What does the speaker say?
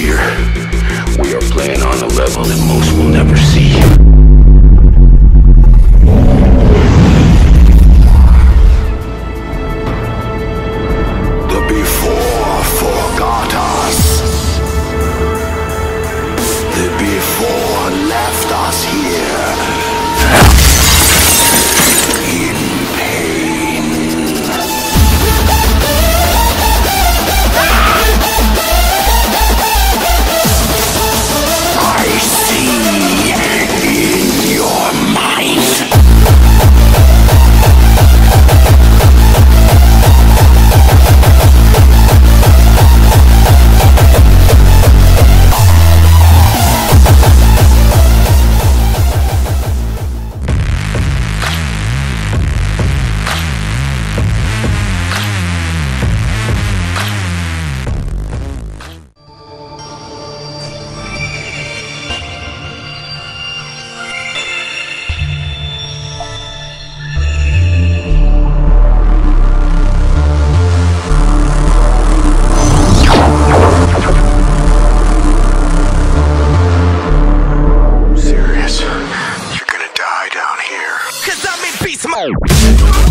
here, we are playing on a level that most will never see. smoke.